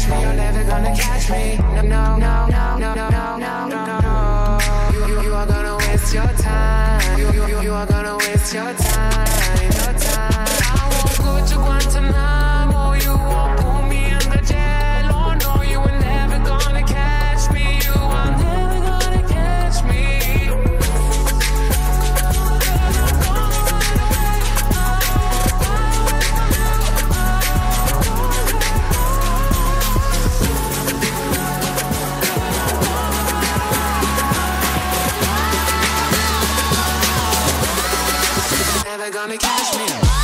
catch me. You're never gonna catch me. No, no, no, no, no, no, no, no. You, you, you are gonna waste your time. You, you, you, you are gonna waste your time. Your time. I won't go to Guantanamo. Gonna catch me.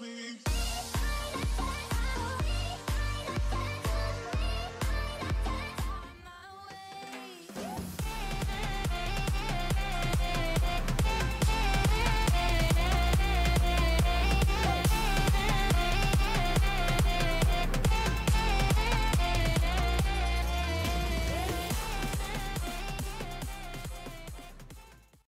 Me?